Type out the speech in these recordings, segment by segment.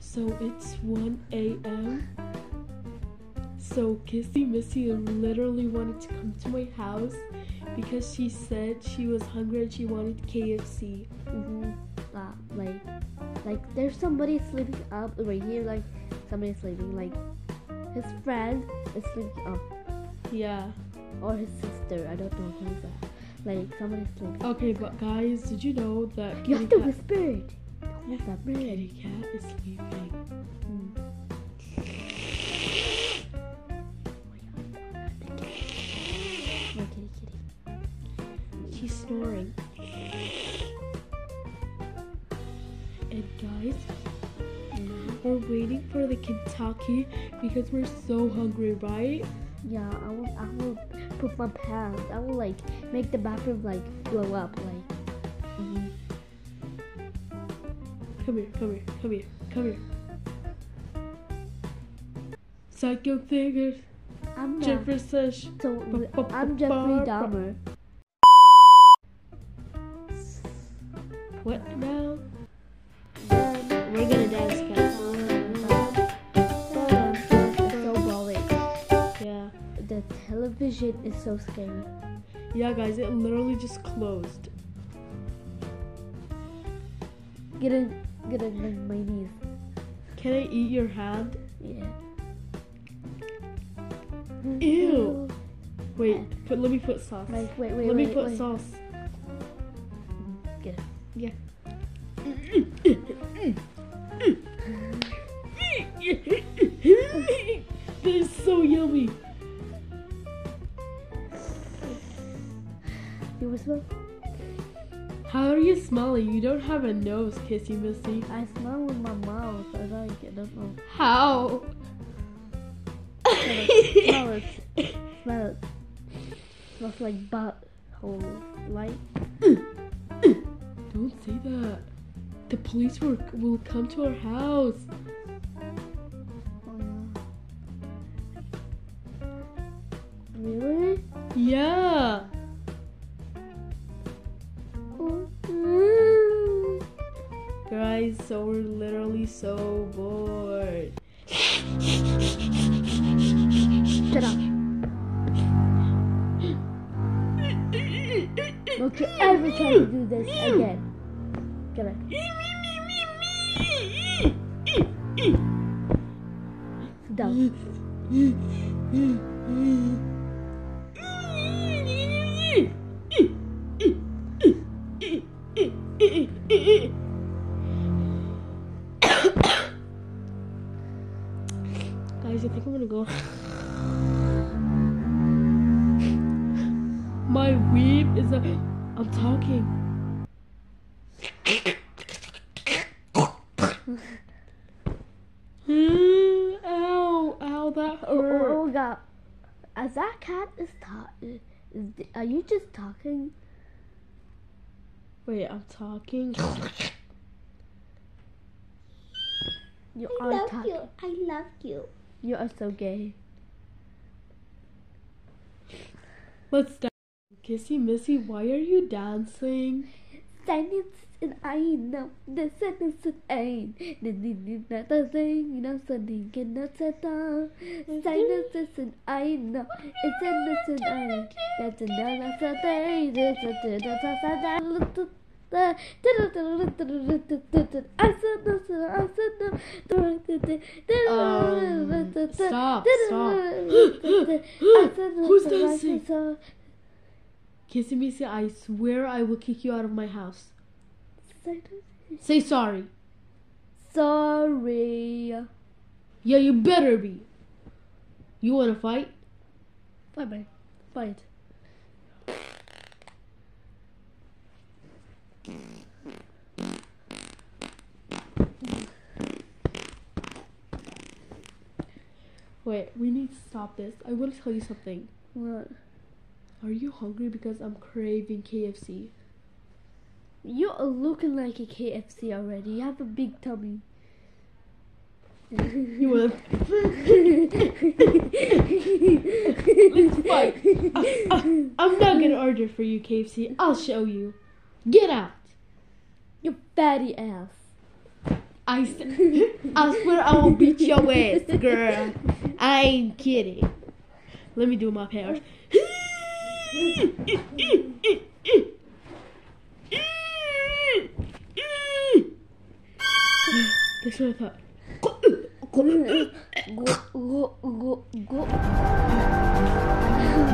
so it's 1 a.m. So Kissy Missy literally wanted to come to my house because she said she was hungry and she wanted KFC. Mm-hmm. Uh, like, like there's somebody sleeping up right here. Like somebody sleeping. Like his friend is sleeping up, Yeah. or his sister. I don't know who's that. Like somebody's sleeping. Okay, but guys, did you know that You have to whisper it. Who's that? Kitty Cat is sleeping? Mm. Oh. She's snoring. And guys, we're waiting for the Kentucky because we're so hungry, right? Yeah, I will. I will put my pants. I will like make the bathroom like blow up. Like. mhm. Come here, come here, come here, come here. Psycho figures, I'm not. Jefferson. So I'm Jeffrey Dahmer. What now? We're gonna dance, guys. So boring. Yeah. The television is so scary. Yeah, guys, it literally just closed. Get in, get in like, my knees. Can I eat your hand? Yeah. Ew. Wait, eh. put, let me put sauce. Like wait, wait, let me put wait. sauce. Get it. Yeah. that is so yummy. You whisper. How are you smelling? You don't have a nose, Kissy Missy. I smell with my mouth. I like. I don't know. How? Smell it. Smell it. Smells like butthole. Like. Don't say that. The police will, will come to our house. Oh, yeah. Really? Yeah. Guys, so we're literally so bored. Shut up. Don't you ever try to do this again. Get it. Sit down. Ow, ow, that Oh, hurt. oh, oh God. As that cat is talking, are you just talking? Wait, I'm talking. You I are love talking. you. I love you. You are so gay. Let's dance. Kissy Missy, why are you dancing? Sen ist einer, der Sen ist ein, der nicht nach der Sing, nach der Dinge, nach der Da. Sen ist einer, der Sen ist ein, der ist nach der Day, der ist nach der Da. I said this, I said Um, stop, stop. Who's dancing? Kissy Missy, I swear I will kick you out of my house. Say sorry. Sorry. Yeah, you better be. You wanna fight? Bye bye. Fight. Wait, we need to stop this. I want to tell you something. What? Are you hungry because I'm craving KFC? You are looking like a KFC already. You have a big tummy. You wanna Let's fight. I, I'm not gonna order for you, KFC. I'll show you. Get out. You fatty ass. I, s- I swear I will beat your ass, girl. I ain't kidding. Let me do my powers. That's what I thought. Go, go, go, go.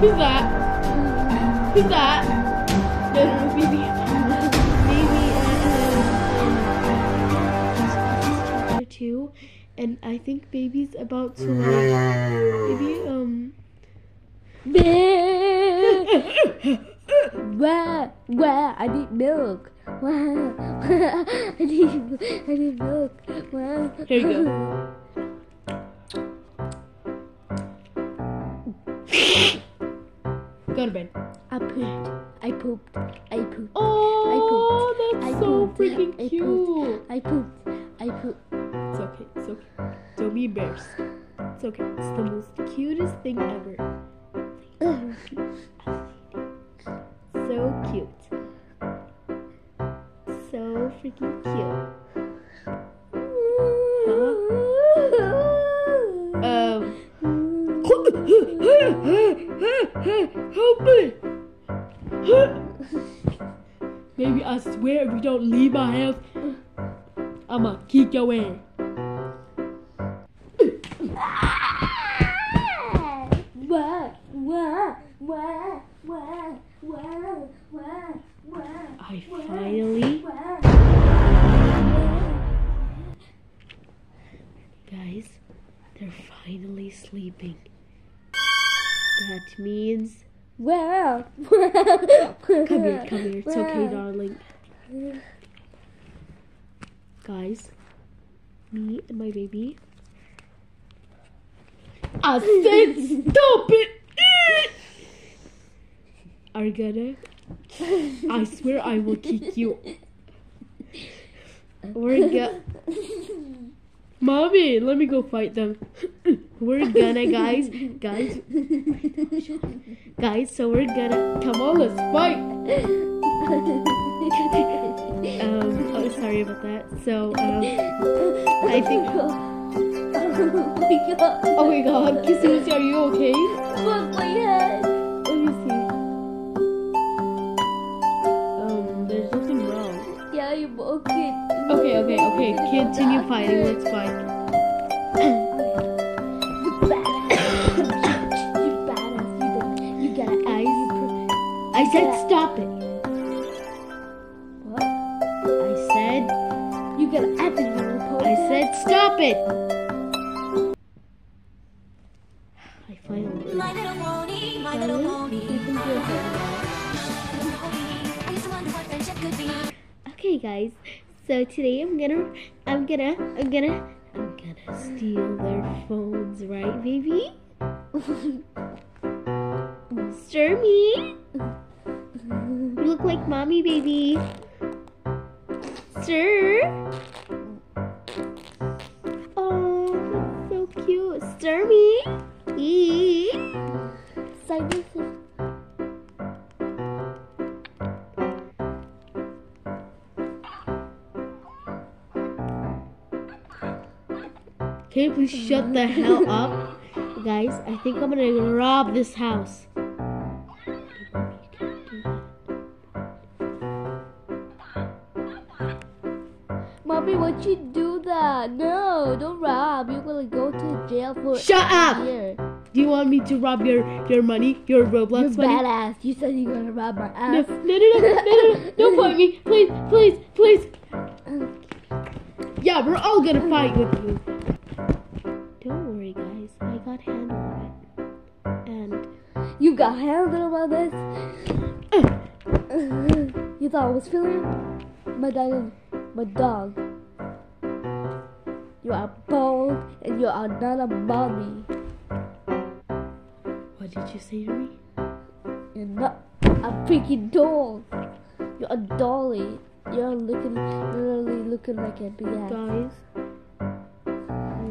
Who's that? Who's that? No, no, no, baby. Baby, two, and I think baby's about to like, maybe um. Where, where? I need milk. Wow. I need, I need milk. Wow. Here you go. Go to bed. I pooped. I pooped. I pooped. Oh, I that's so pooped. freaking I cute. pooped. I pooped. I pooped. It's okay. It's okay. Don't be embarrassed. It's okay. It's the most cutest thing ever. Freaking cute. Um. Help me! Baby, I swear if you don't leave my house, I'ma kick your ass. They're finally sleeping. That means, Wow. come here, come here. It's okay, darling. Guys, me and my baby. I said stop it! Are gonna. I swear I will kick you. We're gonna. Mommy, let me go fight them. We're gonna, guys, guys, guys. So we're gonna come on, let's fight. Um, oh, sorry about that. So, um, I think. Oh my god. Oh my God, Kissy, are you okay? Fuck my head. Okay, okay. Continue fighting. Let's fight. You badass. you badass. You, the, you gotta I- you pro- I said stop it. What? I said. You gotta act in. I said stop it. So today I'm gonna, I'm gonna, I'm gonna, I'm gonna steal their phones, right, baby? Stir me. you look like mommy, baby. Stir. Oh, so cute, Stormy. Eee. Silence. Can you please shut the hell up? Guys, I think I'm gonna rob this house. Mommy, why'd you do that? No, don't rob. You're gonna go to jail for Shut up! year. Do you want me to rob your your money, your Roblox You're money? badass. You said you're gonna rob my ass. no, no, no, no, no, no, don't fight me, please, please, please. Yeah, we're all gonna fight with you. You got handle about this? you thought I was feeling my dog, my dog. You are bold and you are not a mommy. what did you say to me? You're not a freaking dog. You're a dolly. You're looking, literally looking like a ass. Guys,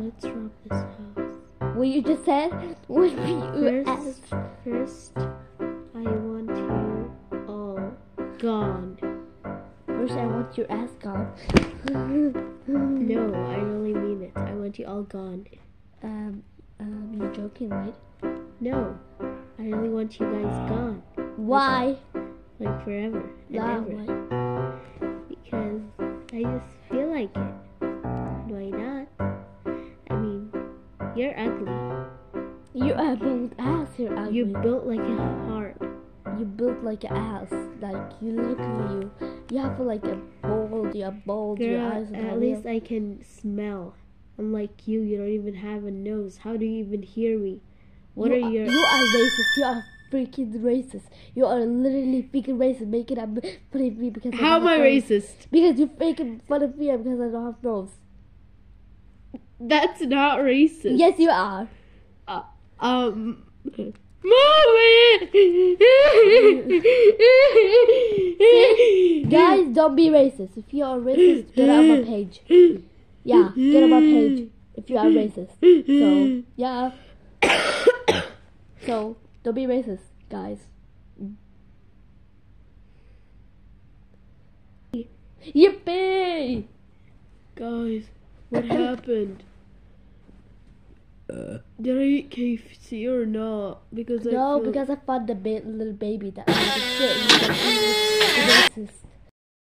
let's rob this house. What you just said was you ass. First, I want you all gone. First, I want your ass gone. No, I really mean it. I want you all gone. Um, um, you're joking, right? No, I really want you guys gone. Why? Like forever and Why? ever. Why? Because I just feel like it. Why not? I mean, you're ugly. You are built ass. You're ugly. You built like a heart. you built like an ass. Like you look at you. You have like a bold. You're bold. your Girl, eyes at least I can smell. Unlike you, you don't even have a nose. How do you even hear me? What you are your You are racist. You are freaking racist. You are literally freaking racist. Making up fun of me because I How have am I racist? Because you're making fun of me because I don't have nose. That's not racist. Yes, you are. Uh, um. Guys, don't be racist. If you are racist, get on my page. Yeah, get on my page. If you are racist. So, yeah. so, don't be racist, guys. Yippee! Guys, what happened? Did I eat KFC or not? Because I No, because I found the ba- little baby that was shit.